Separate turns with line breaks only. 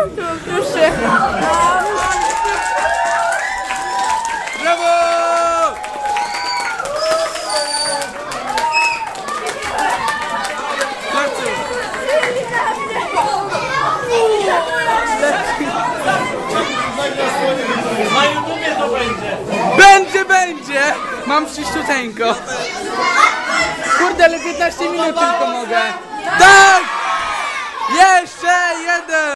Proszę.
Brawo!
Na YouTubie to będzie.
Będzie, będzie! Mam przyściuteńko. Kurde, ale 15 minut tylko mogę. Tak! Jeszcze jeden!